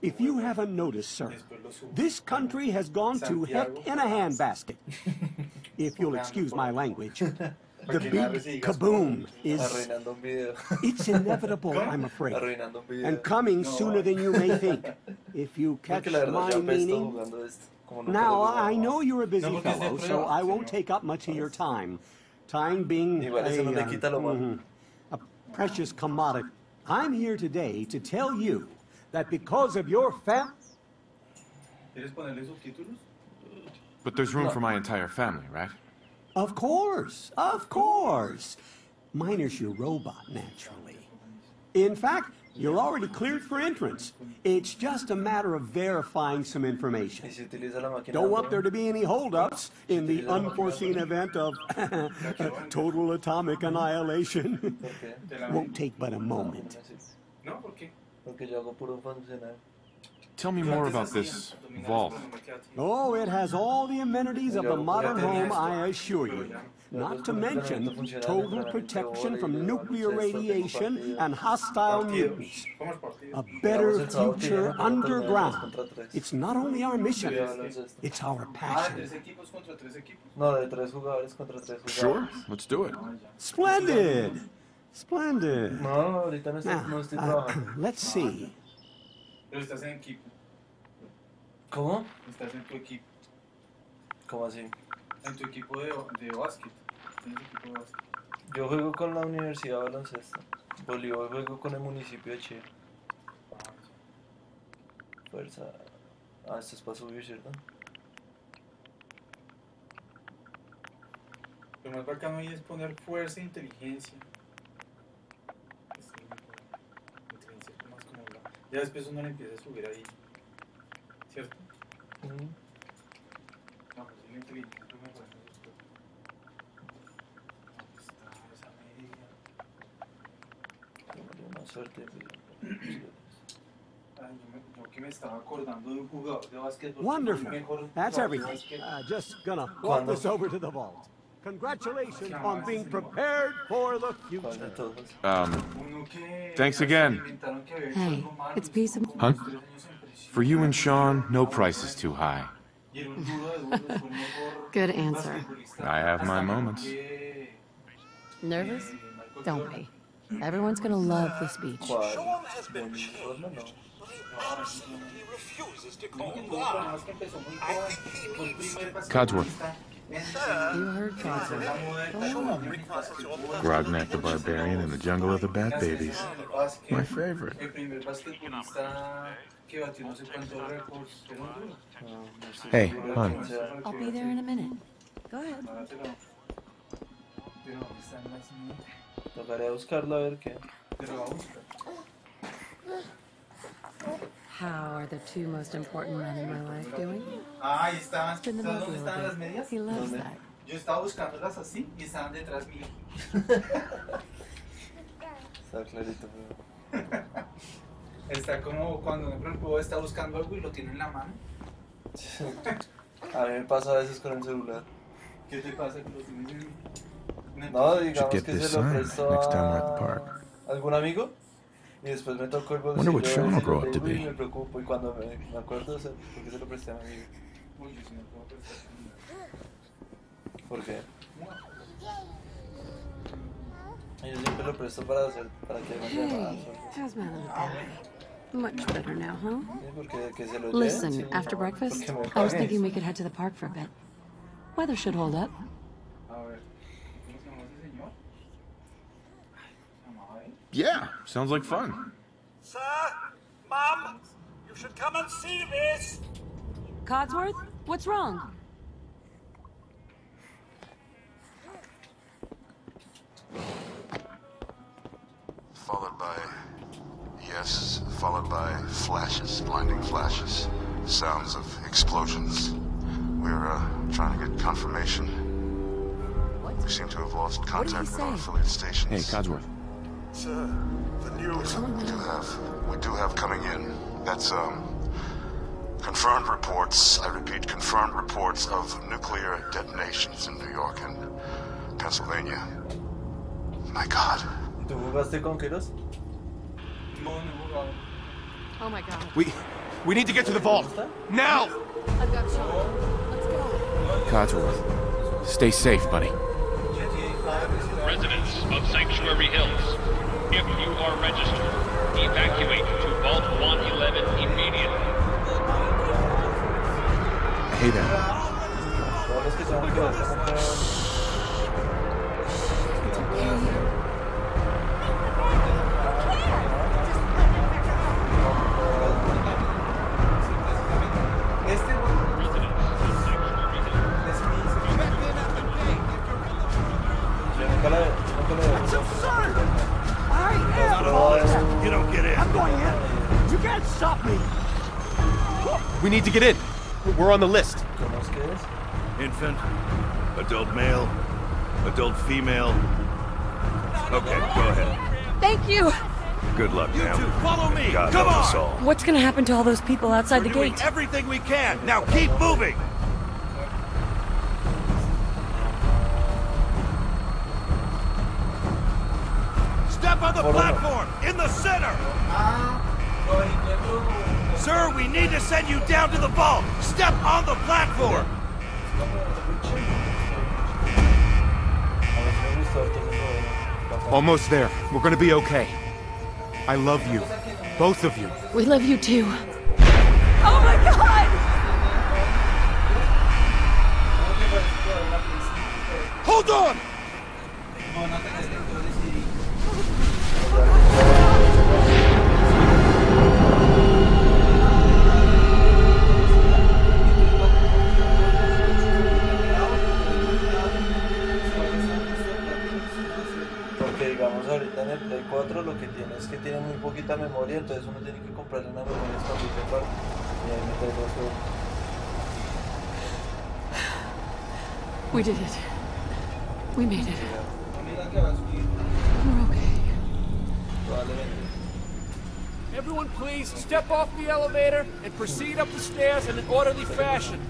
If you haven't noticed, sir, this country has gone to heck in a handbasket. If you'll excuse my language. The big kaboom is. Arruinando un video. It's inevitable, I'm afraid. Arruinando un video. And coming sooner than you may think. If you catch Porque la verdad my meaning. jugando esto. Como nunca Now, I know you're a busy porque es de fellow, so I won't take up much of your time. Time being Igual eso no le a, uh, quita lo malo. a precious commodity. I'm here today to tell you that because of your fam... ¿Quieres ponerle subtítulos? But there's room for my entire family, right? Of course, of course. Minus your robot, naturally. In fact, you're already cleared for entrance. It's just a matter of verifying some information. si utiliza la máquina. Don't want there to be any holdups in the unforeseen event of total atomic annihilation. ¿Por qué? De la Won't take but a moment. Tell me more about this vault. Oh, it has all the amenities of a modern home, I assure you. Not to mention total protection from nuclear radiation and hostile mutants. A better future underground. It's not only our mission, it's our passion. Sure, let's do it. Splendid! Splendid. No, ahorita no estoy, Now, no estoy uh, trabajando. let's see. Pero estás en equipo. ¿Cómo? Estás en tu equipo. ¿Cómo así? En tu equipo de, de básquet. Tienes equipo de básquet. Yo juego con la Universidad de Baloncesto. Voleibol juego con el municipio de Chile. Ah, Fuerza. Ah, esto es para subir, ¿cierto? Lo más bacano ahí es poner fuerza e inteligencia. Ya después uno le empieza a subir ahí, ¿cierto? Uh -huh. No, pues el me Wonderful. That's everything. Uh, just gonna walk this over to the vault. Congratulations on being prepared for the future. Um, thanks again. Hey, it's peace of... Huh? For you and Sean, no price is too high. Good answer. I have my moments. Nervous? Don't be. Everyone's gonna love this speech. Sean has been changed, but he absolutely refuses to calm down. I think he needs. Codsworth. You. Grognak the Barbarian and the Jungle of the Bat Babies. My favorite. Hey, hon. I'll be there in a minute. Go ahead. Tocaré buscarlo a ver qué. How are the two most important men in my life doing? Ah, ahí estaban. Spin them ¿Sabes over dónde estaban las medias? He loves ¿Dónde? that. Yo estaba buscándolas así y estaban detrás mío. Está clarito, pero. Está como cuando un ejemplo está buscando algo y lo tiene en la mano. A mí me pasa a veces con el celular. ¿Qué te pasa que lo tienes en en- No, digamos que se lo prestó a algún amigo y después me tocó el Wonder what bolsillo Sean will grow up to tengo y be. me preocupo y cuando me, me acuerdo se- por qué se lo presté a mi amigo. Uy, yo sí no puedo prestar ¿Por qué? Y yo siempre lo presto para hacer, para que me llamadas. Hey, how's my little guy? Much better now, huh? Porque que se lo lleven, Listen, after breakfast, I was thinking we could head to the park for a bit. Weather should hold up. A ver, ¿cómo se llama ese señor? Ay, ¿Se llamaba él? Yeah, sounds like fun. Sir, Mum, you should come and see this. Codsworth, what's wrong? Followed by yes, followed by flashes, blinding flashes, sounds of explosions. We're uh, trying to get confirmation. We seem to have lost contact with our affiliate stations. Hey, Codsworth. Sir, the news. We do have, we do have coming in. That's um, confirmed reports. I repeat, confirmed reports of nuclear detonations in New York and Pennsylvania. My God. ¿Tú jugaste con Keros? No, no. Oh my god. We we need to get to the vault. Now! I've got Sean. Let's go. Codsworth, stay safe, buddy. Residents of Sanctuary Hills, if you are registered, evacuate to Vault 111 immediately. Hey there. Am Vulture! You don't get in. I'm going in! You can't stop me! We need to get in. We're on the list. ¿Cómo es que? Infant, adult male, adult female. Okay, go ahead. Thank you. Good luck, You ma'am. two, follow me. God Come on. What's gonna happen to all those people outside the We're doing gate? everything we can. Now keep moving. Send you down to the vault. Step on the platform. A ver si me gustó harto ese modelo. Almost there. We're gonna be okay. I love you. Both of you. We love you too. We did it. We made it. Mira que va a subir. We're okay. Everyone please step off the elevator and proceed up the stairs in an orderly fashion.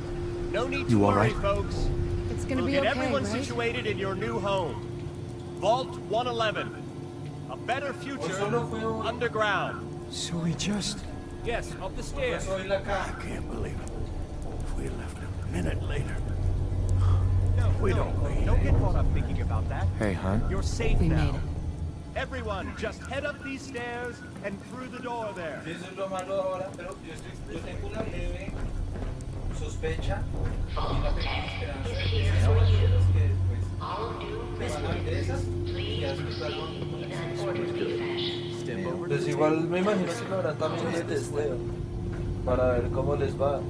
No need to You all worry, right? folks. It's gonna We'll be get okay, everyone right? situated in your new home. Vault 111. A better future solo fue un- underground. So we just... Yes, up the stairs. Soy la cara. I can't believe it. If we had left a minute later. No, We no, don't leave. Don't get caught up thinking about that. Hey, hon. You're safe We now. made it. Everyone, just head up these stairs and through the door there. Eso es lo malo ahora, pero yo, estoy, yo tengo una leve sospecha y una pequeña esperanza de que esas son las cosas que después me van a vender esas y después las Pues igual me imagino que lo harán también de testeo para ver cómo les va.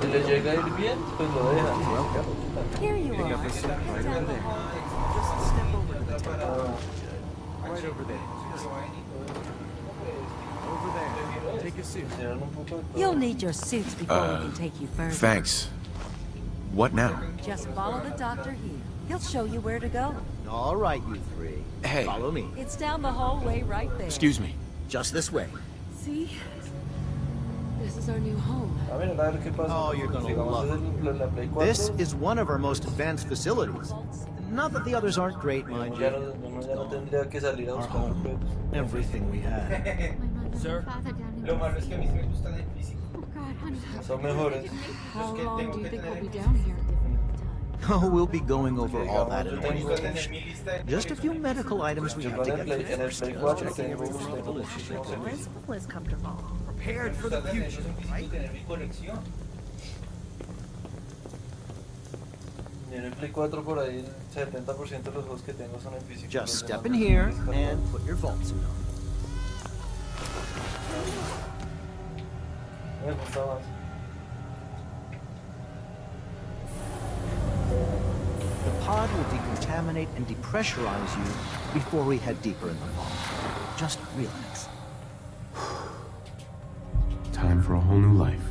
Si les llega a ir bien, pues lo dejan. Si no, pues, Here you are. Stand there. hicieron un poco de todo. You'll need your suits before Uh, we can take you further. Thanks. What now? Just follow the doctor here. He'll show you where to go. All right, you three. Hey. Follow me. It's down the hallway right there. Excuse me. Just this way. See? This is our new home. Oh, you're gonna love it. This is one of our most advanced facilities. Not that the others aren't great, mind you. Our home. Everything we had. Sir? Oh, Son mejores. How long do you think we'll be down here? Oh, we'll be going over all that in orientation. Just a few medical items we have to get through first. Just checking everyone's comfortable prepared for the future, right? Just step in here and put your vaults in. The pod will decontaminate and depressurize you before we head deeper in the vault. Just relax time for a whole new life.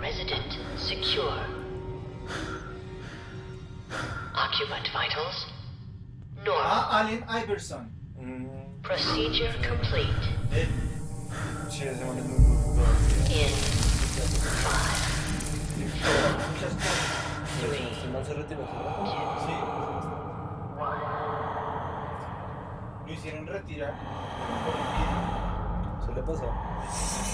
Resident secure. Occupant vitals. Normal. Ah, uh, Alin Iverson. Mm. Procedure complete. Eh. In five, four, three, two, one. Lo hicieron retirar. Se le pasó.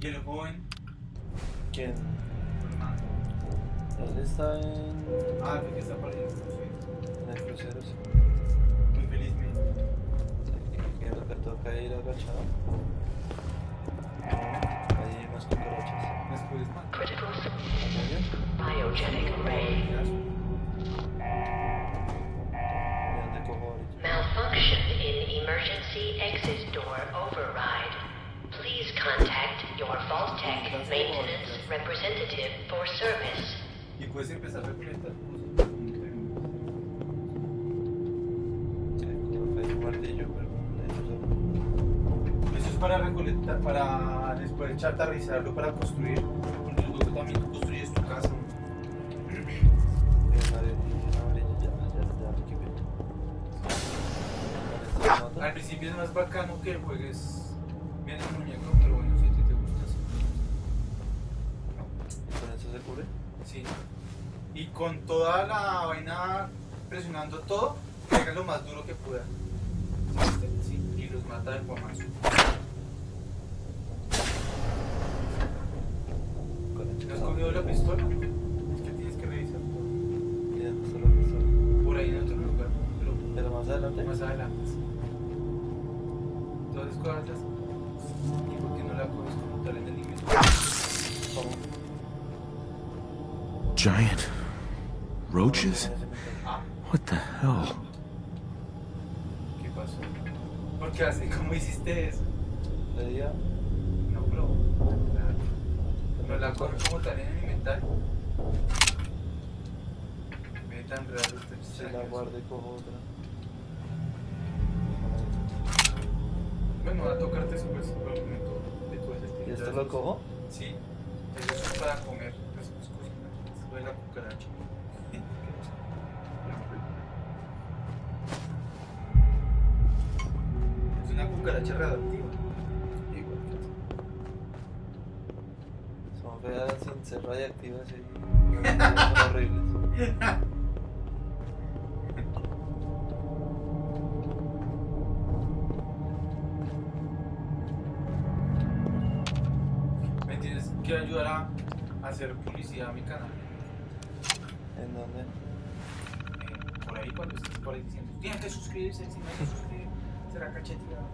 Get a going. Get. Él ah, está en. Ah, porque está para En el crucero, sí. Muy felizmente. Que lo que toca ir agachado. Hay unas cucarachas. Biogenic. Malfunction in emergency exit door override. Please contact. Your Vault-Tec maintenance representative for service. Y puedes empezar a recolectar Eso es para recolectar, para después chatarrizarlo, para construir. Porque luego también construyes tu casa. Al principio es más bacano que juegues Sí. Y con toda la vaina presionando todo, pega lo más duro que pueda. Sí, y los mata de guamazo. ¿No has comido la pistola? Es que tienes que revisar todo. Por ahí en otro lugar. Pero, ¿Pero más adelante? Más adelante. Entonces, cógelas. ¿Y por qué no la coges Giant roaches? What the hell? ¿Qué pasó? ¿Por qué así? ¿Cómo hiciste eso? ¿Le día? No, bro. No la coge como tal en inventario. Ve tan raro este Se la guardo y cojo otra. Bueno, va a tocarte después por el momento de todo ese ¿Y esto lo cojo? Sí. Eso es para comer. Es una cucaracha radioactiva. Igual que Son feas sin ser radiactivas y son horribles. Me tienes que ayudar a hacer publicidad a mi canal. ¿En dónde? Eh, por ahí cuando estés por ahí diciendo, tienen que suscribirse, si no se suscriben, será cacheteado.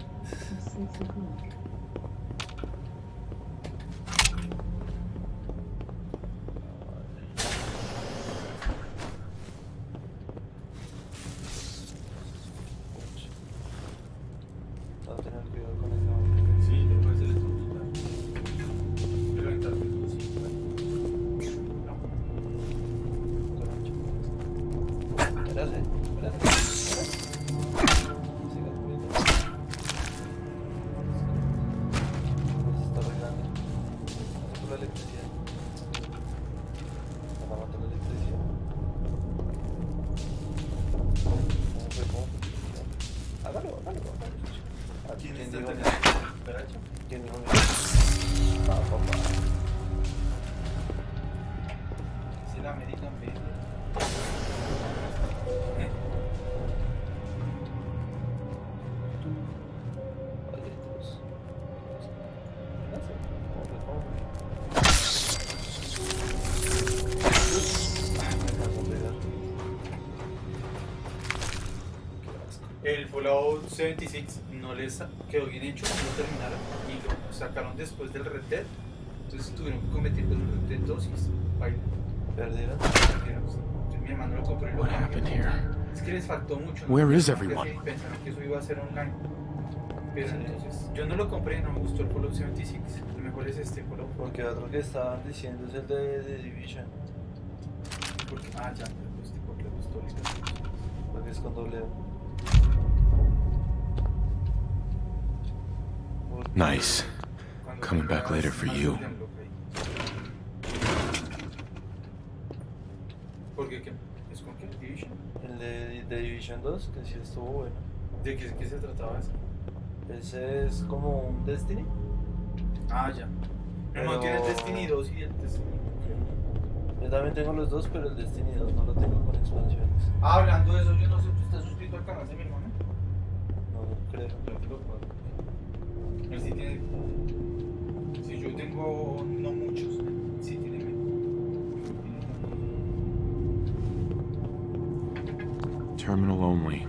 76 no les quedó bien hecho, no lo terminaron y lo sacaron después del Red Dead. Entonces tuvieron que competir con el Red Dead 2 y. ¿Perdieron? Entonces mi hermano lo compró y lo What happened here? Es que les faltó mucho. Where is everyone? Pensaron que eso iba a ser online. Pero entonces, yo no lo compré, no me gustó el Fallout 76. El mejor es este Fallout. Porque otro que estaban diciendo es el de, de Division. Porque, ah, ya, pero este le gustó el Porque es con doble O. Nice. Coming back later for you. ¿Por qué? ¿Qué? ¿Es con qué? ¿Division? El de, de Division 2, que sí estuvo bueno. ¿De qué, qué se trataba eso? Ese es como un Destiny. Ah, ya. Pero- No, tienes Destiny 2 y el Destiny. Yo también tengo los dos, pero el Destiny 2 no lo tengo con expansiones. Ah, hablando de eso, yo no sé, ¿tú estás suscrito al canal de mi hermano? No creo. Yo te lo puedo. Él sí tiene. Si yo tengo no muchos, sí tiene Terminal only.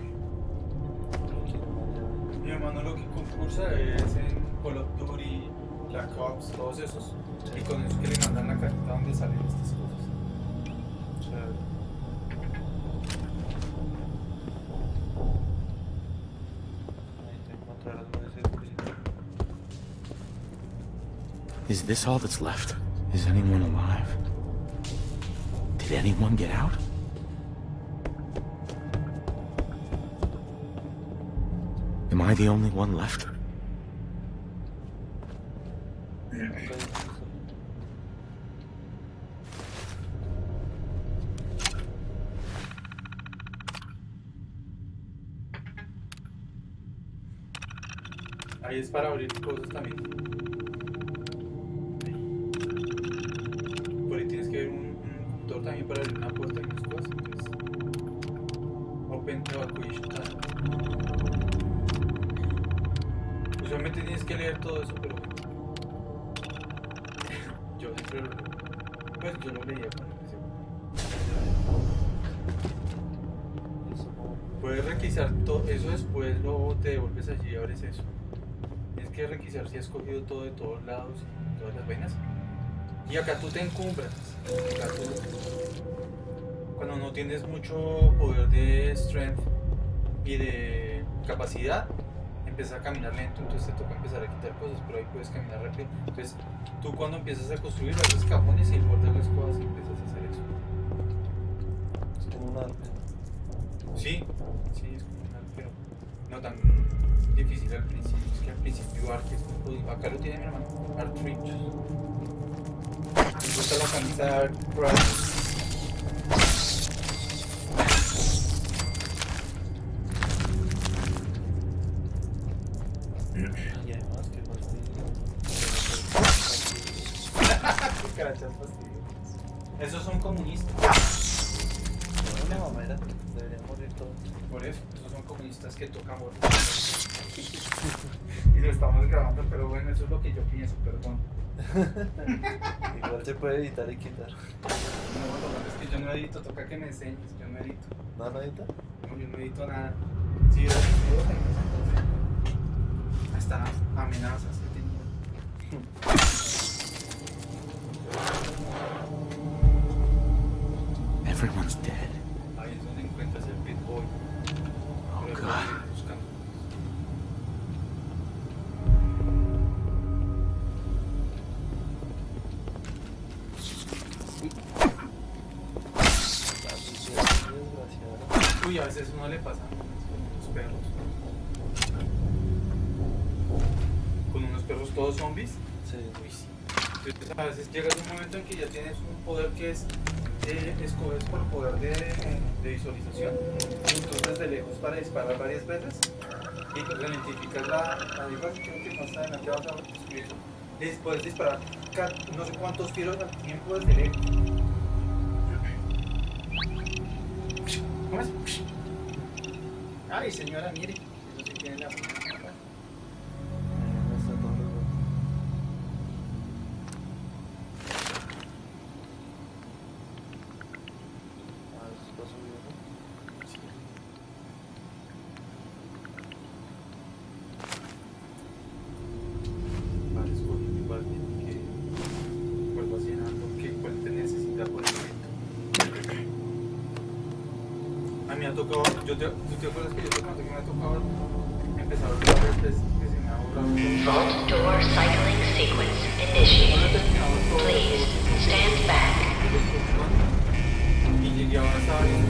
Mi hermano lo que concursa es en Call of Duty, Black Ops, todos esos. Y con eso que le mandan la carta donde salen estas cosas. Is this all that's left? Is anyone alive? Did anyone get out? Am I the only one left? Ahí es para abrir cosas también. Que requisar si has cogido todo de todos lados todas las vainas. Y acá tú te encumbras. Acá tú- cuando no tienes mucho poder de strength y de capacidad, empiezas a caminar lento, entonces te toca empezar a quitar cosas, pero ahí puedes caminar rápido. Entonces, tú cuando empiezas a construir, haces cajones y guardas las cosas y empiezas a hacer eso. Es como un arte. Sí, sí, es como un arte, pero no tan difícil al principio. Es que al principio arte es un poco- Acá lo tiene mi hermano, Art Rich. Me gusta la camisa. Y además que Cucarachas fastidiosas. Esos son comunistas. Una. Deberían morir todos. Por eso, esos son comunistas que tocan morir. Y lo estamos grabando, pero bueno, eso es lo que yo pienso, perdón. Igual se puede editar y quitar. No, lo malo es que yo no edito, toca que me enseñes, yo no edito. ¿No, no edita? No, yo no edito nada. Sí, yo edito entonces. Hasta amenazas he tenido. Uy, a veces uno le pasa con los perros. Con unos perros todos zombies. Sí. Uy, sí. Entonces a veces llegas a un momento en que ya tienes un poder que es eh, escoges por poder de, de visualización. Entonces de lejos para disparar varias veces y pues ralentificas la, la. Creo que más adelante vas a descubrir eso. Disparar no sé cuántos tiros al tiempo desde lejos. Ay, señora, mire. Eso sí tiene la. everybody.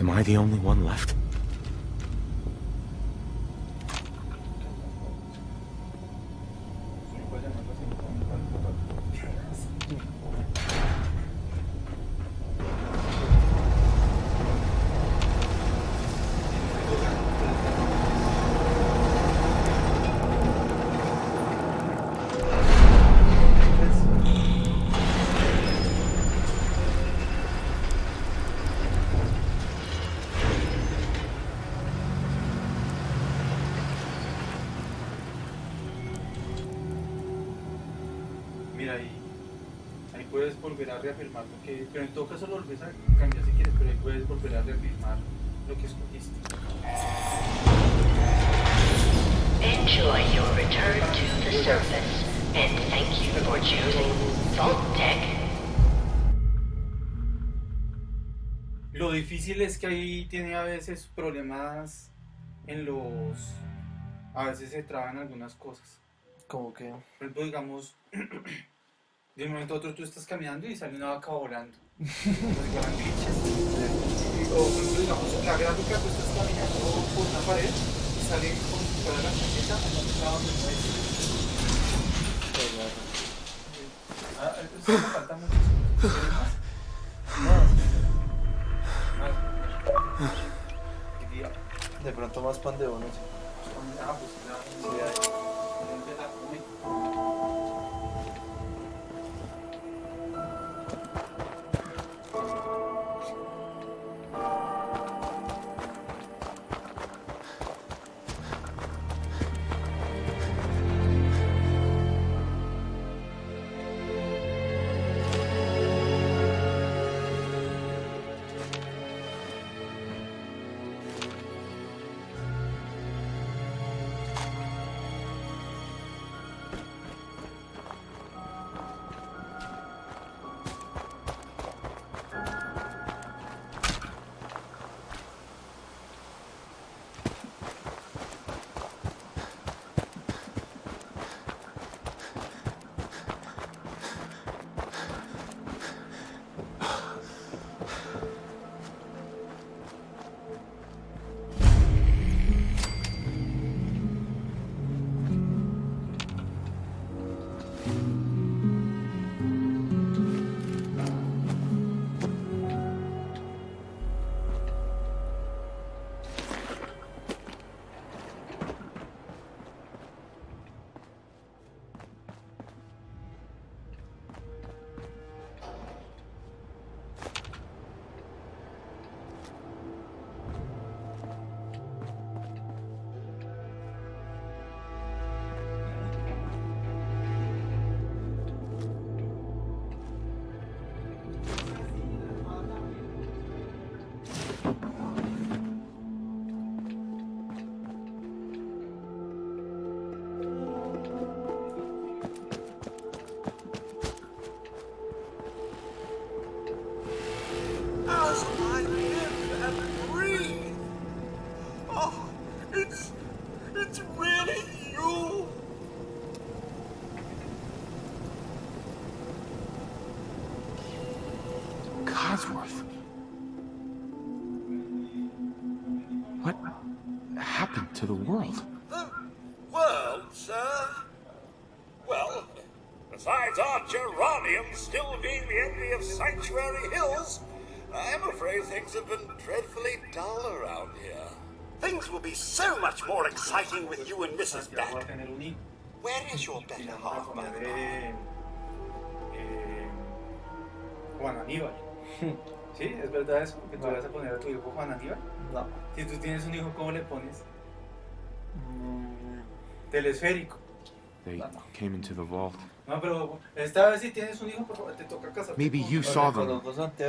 Am I the only one left? Difícil es que ahí tiene a veces problemas en los. A veces se traban algunas cosas. Como que. Por ejemplo, digamos, de un momento a otro tú estás caminando y sale una vaca volando. O por ejemplo, digamos, la gráfica tú estás caminando por una pared y sale como si fuera la chaqueta lado donde no. Ah, falta mucho. tomar os pandeunas. To the world? The world, sir? Well, besides our geranium still being the envy of Sanctuary Hills, I'm afraid things have been dreadfully dull around here. Things will be so much more exciting with you and Mrs. Ya voy a back. tener un hijo. Where is your Y better le vamos a half, poner Mother? eh, eh, Juan Aníbal. ¿Sí? ¿Es verdad eso? ¿Que tú No. vas a poner a tu hijo Juan Aníbal? No. Si tú tienes un hijo, ¿cómo le pones? Telesférico. They came into the vault. No, pero esta vez si tienes un hijo, por favor, te toca casarte Maybe con- you saw them,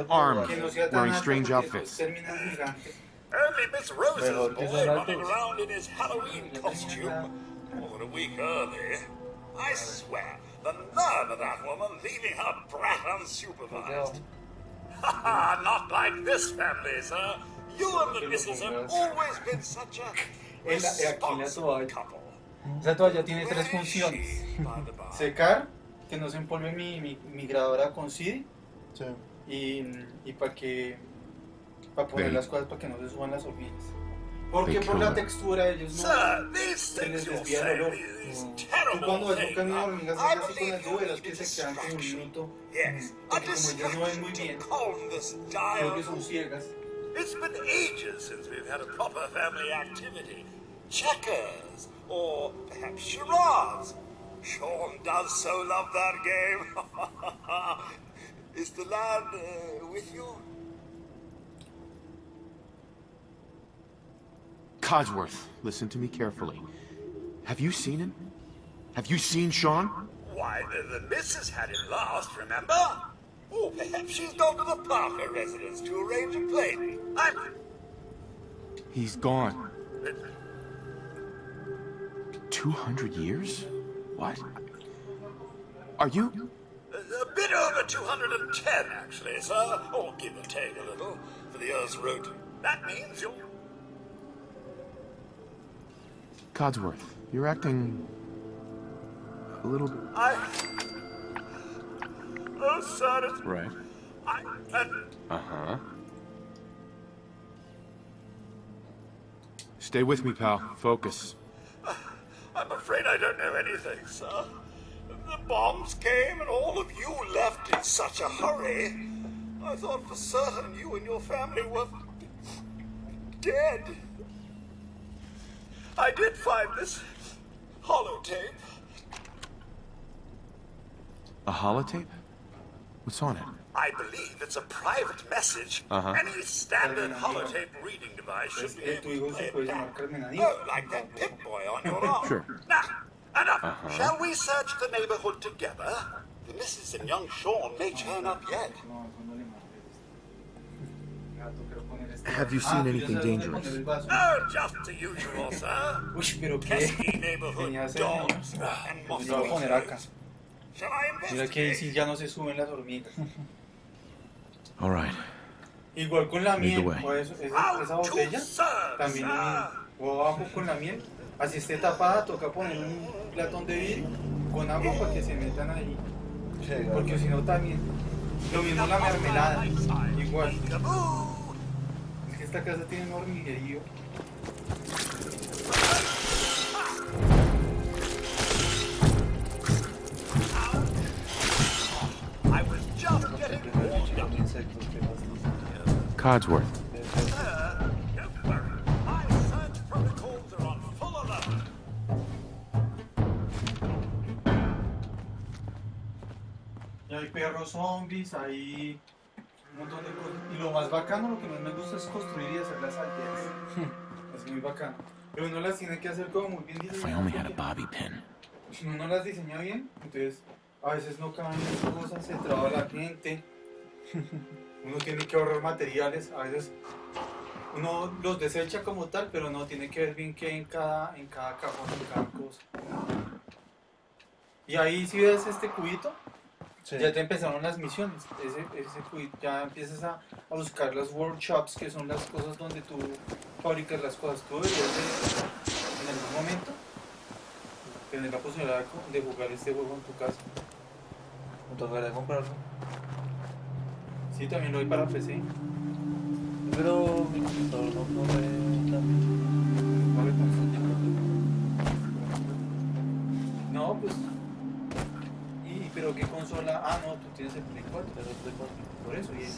armed, Que no wearing strange outfits. terminan gigantes. Only Miss Rose's Mejor boy running around in his Halloween costume more than a week early. I swear, the nerve of that woman leaving her brat unsupervised. Ha ha, not like this family, sir. You and the missus have always been such a En la- aquí la toalla. Esa toalla tiene tres funciones. Secar, que no se empolve mi, mi, mi grabadora con CD Sí. y, y para que Para poner las cosas para que no se suban las hormigas. Porque por la textura ellos no Sir, se les desvía el olor. No. Tú cuando ves un camino de hormigas así con las need que se quedan como un minuto. Yes, Porque como ellas no ven muy bien, to calm this creo que dire son ciegas. It's been ages since we've had a proper family activity. Checkers, or perhaps charades. Sean does so love that game. Is the lad uh, with you? Codsworth, listen to me carefully. Have you seen him? Have you seen Sean? Why, the, the missus had him last, remember? Perhaps she's gone to the Parker residence to arrange a plane. I'm... He's gone. 200 years? What? Are you? A, bit over 210, actually, sir. Oh, give or take a little, for the Earth's rotation. That means you're... Codsworth, you're acting. a little bit. I... Oh, sir. Right. I... Uh huh. Stay with me, pal. Focus. I'm afraid I don't know anything, sir. The bombs came and all of you left in such a hurry. I thought for certain you and your family were dead. I did find this holotape. A holotape? What's on it? I believe it's a private message. Uh -huh. Any standard holotape reading device should be able to play it back. Oh, like that pig boy on your arm. Sure. Now, enough. Uh -huh. Shall we search the neighborhood together? The missus and young Sean may turn up yet. Have you seen anything dangerous? Oh, just the usual, sir. Pesky neighborhood dogs and mosquitoes. Mira que ahí sí ya no se suben las hormigas. All right. Igual con la miel, eso- esa, esa botella, también lo mismo. O abajo con la miel, así esté tapada, toca poner un platón de vidrio con agua para que se metan ahí. Porque si no también, lo mismo la mermelada, igual. Es que esta casa tiene un hormiguerío. Y hay perros zombies, hay un montón de cosas. Y lo más bacano, lo que más me gusta es construir y hacer las aldeas. es muy bacano. Pero uno las tiene que hacer como muy bien If I diseñadas. only had a bobby pin. Si uno no las diseña bien, entonces a veces no caben las cosas, se traba la gente. Uno tiene que ahorrar materiales, a veces uno los desecha como tal, pero no tiene que ver bien qué en cada, en cada cajón, en cada cosa. Y ahí si ves este cubito, ya te empezaron las misiones. Ese, ese cubito, ya empiezas a, a buscar las workshops, que son las cosas donde tú fabricas las cosas. Tú deberías de, en algún momento tener la posibilidad de jugar este juego en tu casa. Me tocaría comprarlo. Sí, también lo hay para PC. Pero mi computador no Vale, consola. No, pues. ¿Y pero qué consola? Ah, no, tú tienes el Play 4. Por eso, y el,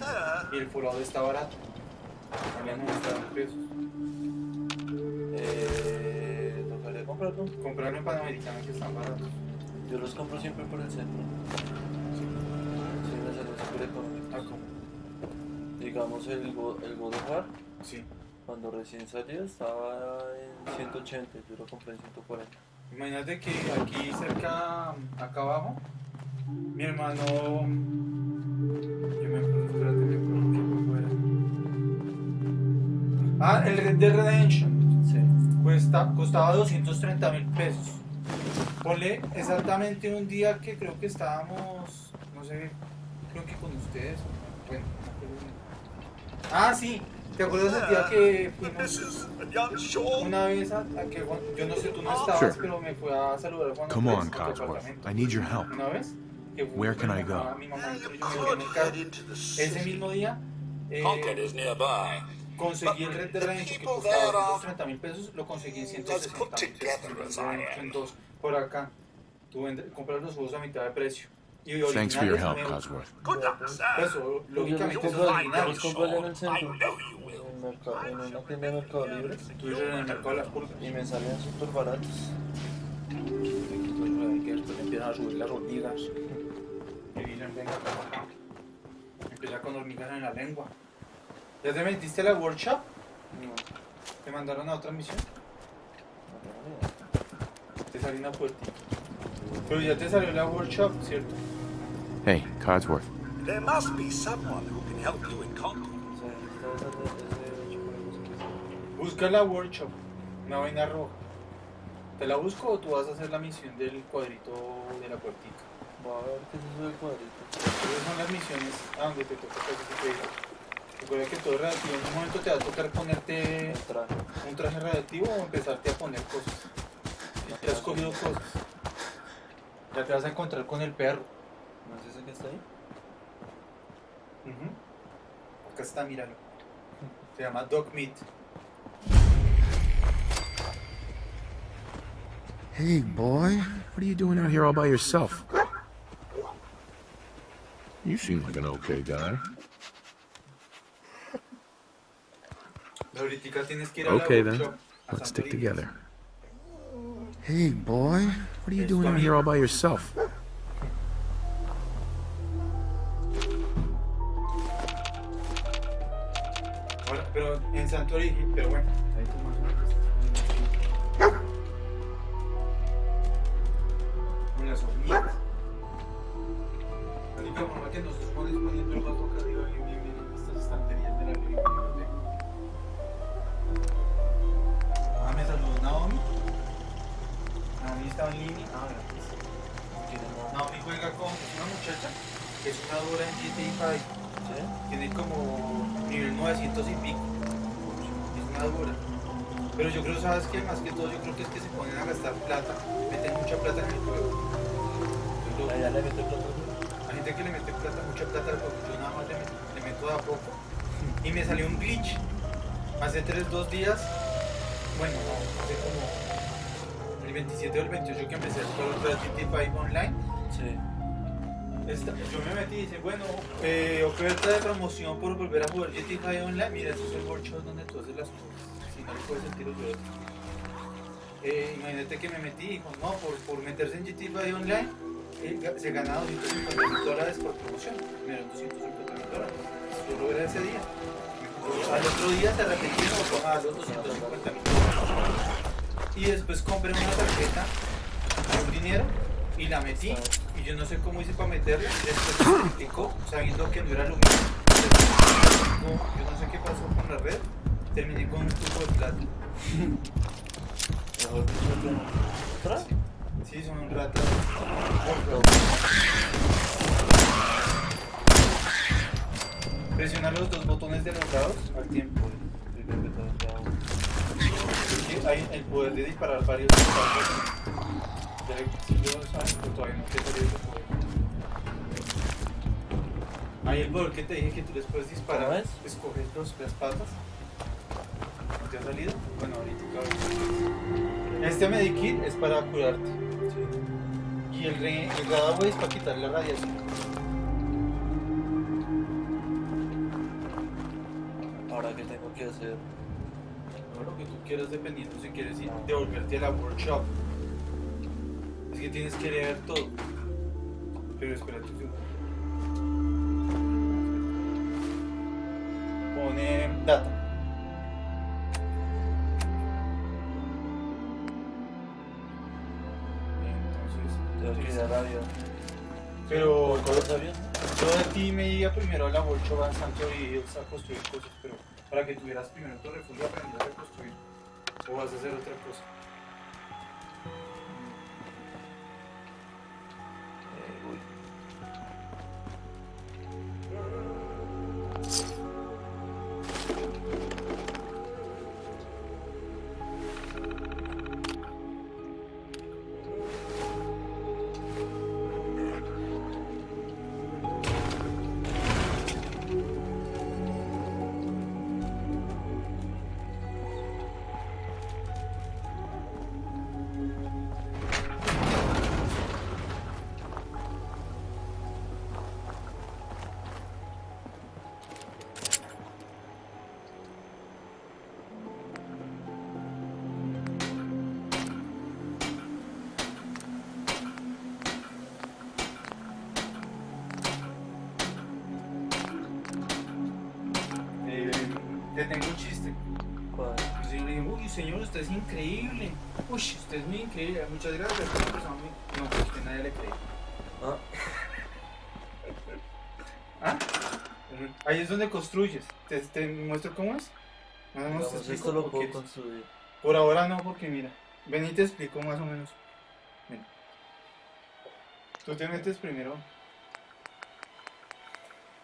y el está barato. También no está en pesos. Eh, tocaría comprarlo. Comprarlo en Panamericana que están baratos. Yo los compro siempre por el centro. Sí, me sale súper económico. Ah, Digamos el, Go- el God of War. Sí. Cuando recién salió estaba en 180, yo lo compré en 140. Imagínate que aquí cerca, acá abajo, mi hermano. Yo me acuerdo, espérate, me acuerdo qué juego era. Ah, el Red Dead Redemption. Sí. Cuesta, costaba 230 mil pesos. Ponle exactamente un día que creo que estábamos, no sé, creo que con ustedes. Bueno, no me acuerdo bien. Ah, sí. ¿Te acuerdas el día que fuimos una vez a, a que Juan- yo no sé, tú no estabas, Sure. pero me fue a saludar Juan Come on, apartamento? I need your help. Una vez. que Where can I go? mamá- Mi mamá entró y yo me quedé en el carro. Ese mismo día Eh. Conseguí el Red Dead Redemption que costaba 230 mil pesos, lo conseguí en 160 en dos por acá. Tú compras los juegos a mitad de precio. Thanks for your help, Cosworth. Eso, lógicamente Yo esos los compro- originales. los compro allá en el centro. En, mercado, en una tienda de Mercado Libre. Tú dices en el mercado de las pulgas. Y me salían súper baratos. que después empiezan a subir las hormigas. Y dicen, venga para acá. Empieza con hormigas en la lengua. ¿Ya te metiste a la workshop? No. ¿Te mandaron a otra misión? Te salió una puertita. Pero ya te salió la workshop, ¿cierto? Hey, Codsworth. There must be someone who can help you in Concord. Busca la workshop, una vaina roja. ¿Te la busco o tú vas a hacer la misión del cuadrito de la puertica? Voy a ver qué es eso del cuadrito. Esas son las misiones a donde te toca juego. Recuerda que todo es relativo. En un momento te va a tocar ponerte un traje relativo o empezarte a poner cosas. Ya te has cogido cosas. Ya te vas a encontrar con el perro. ¿No es ese que está ahí? Ujú. Acá está, míralo. Se llama Dog Meat. Hey, boy. What are you doing out here all by yourself? You seem like an okay guy. Ahorita tienes que ir a Okay, then. Let's stick together. Hey, boy. What are you doing out here all by yourself? Bueno, pero en Santorini, pero bueno. Ahí tú más o menos. Con las hormigas. Yo creo, ¿sabes qué? Más que todo, yo creo que es que se ponen a gastar plata. Meten mucha plata en el juego. Allá le plata. Hay gente que le mete plata, mucha plata al juego. Yo nada más le, met- le meto de a poco. Y me salió un glitch. Hace 3, 2 días. Bueno, no, hace como el 27 o el 28 que empecé a jugar otra vez GTA 5 online. Sí. Esta- yo me metí y dice, bueno, eh, oferta de promoción por volver a jugar GTA Online. Mira, ese es el workshop donde tú haces las cosas. Puedes sentir los dedos. Eh, imagínate que me metí y dijo, no, por, por meterse en GTA Online eh, se gana 250 mil dólares por promoción. Me dieron 250 mil dólares. Solo era ese día. Al otro día se repetieron o tomaba los 250 mil dólares. Y después compré una tarjeta un dinero y la metí. Y yo no sé cómo hice para meterla. Después me explicó, sabiendo que no era lo mismo. No, yo no sé qué pasó con la red. Terminé con un tubo de plata. Sí, son ratas. Presiona los dos botones de los lados al tiempo. Hay el poder de disparar varios disparos. Si yo sabes, pero todavía no te salió ese poder. Hay el poder que te dije que tú les puedes disparar. Escoges los, las patas. ¿No te ha salido? Bueno, ahorita. Este medikit es para curarte. Y el, re, el Radaway es para quitar la radiación. Ahora, ¿qué tengo que hacer? Lo que tú quieras dependiendo si quieres ir, devolverte a la workshop. Es que tienes que leer todo. Pero espérate un segundo. Pone data. Pero yo de ti me iba primero a la workshop a Santo y a construir cosas, pero para que tuvieras primero tu refugio aprendieras a construir. O vas a hacer otra cosa. Señor usted es increíble. Uy, usted es muy increíble. Muchas gracias. No, porque nadie le cree. Ah. ¿Ah? Ahí es donde construyes. ¿Te, te muestro cómo es? Más o menos te explico lo puedo construir. Por ahora no, porque mira. Ven y te explico más o menos. Mira. Tú te metes primero.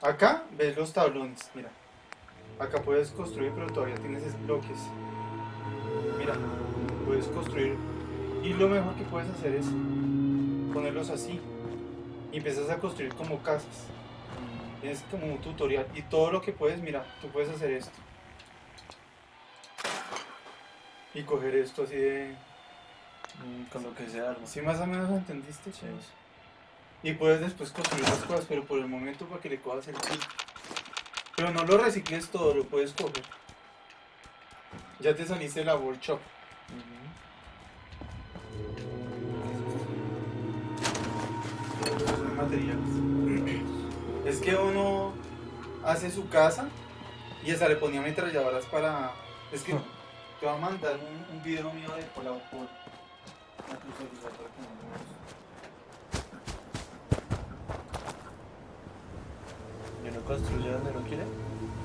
Acá ves los tablones, mira. Acá puedes construir, pero todavía tienes es- bloques. Mira, puedes construir. Y lo mejor que puedes hacer es ponerlos así. Y empiezas a construir como casas. Es como un tutorial. Y todo lo que puedes, mira, tú puedes hacer esto. Y coger esto así de... Mm, Con lo que se arma. ¿Sí más o menos entendiste? Y puedes después construir las cosas, pero por el momento para que le cojas el kit. Pero no lo recicles todo, lo puedes coger. Ya te saliste de la Shop. Son materiales. Es que uno hace su casa y hasta le ponía ametralladoras para... Es que te voy a mandar un, un video mío de por la por. ¿Y no construye donde no quiere?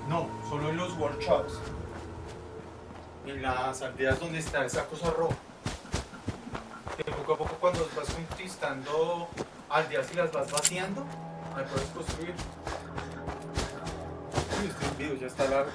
No, solo en los workshops. En las aldeas donde está esa cosa roja. Que poco a poco cuando vas conquistando aldeas y las vas vaciando, ahí puedes construir. Uy, este video ya está largo.